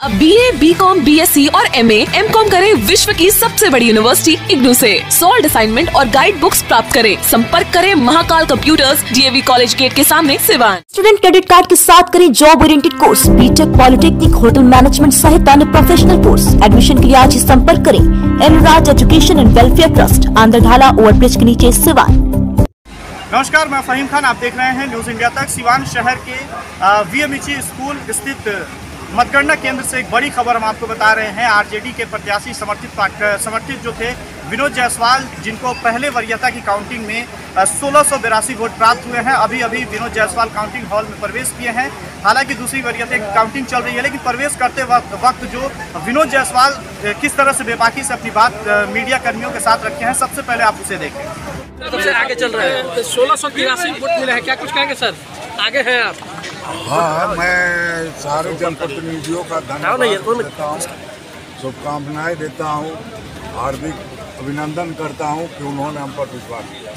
अब B A B com B S C और M A M com करे विश्व की सबसे बड़ी यूनिवर्सिटी इग्नू से। सोल्ड असाइनमेंट और गाइड बुक्स प्राप्त करें। संपर्क करें Mahakal computers DAV college gate के सामने सिवान स्टूडेंट क्रेडिट कार्ड के साथ करें job oriented course B Tech polytechnic hotel management सहित अन्य प्रोफेशनल कोर्स एडमिशन के लिए आज ही संपर्क करें Elraj education and welfare trust आंध्रधाला over bridge के नीचे सिवान नमस्कार मैं फहीम खान। आप देख रहे हैं न्यूज़ इंडिया तक। सिवान शहर के वीएमईची स्कूल स्थित मतगणना केंद्र से एक बड़ी खबर हम आपको बता रहे हैं। आरजेडी के प्रत्याशी समर्थित समर्थित जो थे विनोद जायसवाल जिनको पहले वरीयता की काउंटिंग में सोलह सौ बिरासी वोट प्राप्त हुए हैं। अभी अभी विनोद जायसवाल काउंटिंग हॉल में प्रवेश किए हैं। हालाँकि दूसरी वरीयता की काउंटिंग चल रही है लेकिन प्रवेश करते वक्त वक्त जो विनोद जायसवाल किस तरह से बेबाकी से अपनी बात मीडिया कर्मियों के साथ रखे हैं सबसे पहले आप उसे देखें। सबसे आगे चल रहे हैं। सोलह सौ तिरासी वोट मिले हैं क्या कुछ कहेंगे सर? आगे हैं आप। हाँ मैं सारे जनप्रतिनिधियों का धन्यवाद देता हूँ। शुभकामनाएँ देता हूँ हार्दिक अभिनंदन करता हूँ कि उन्होंने हम पर विश्वास किया।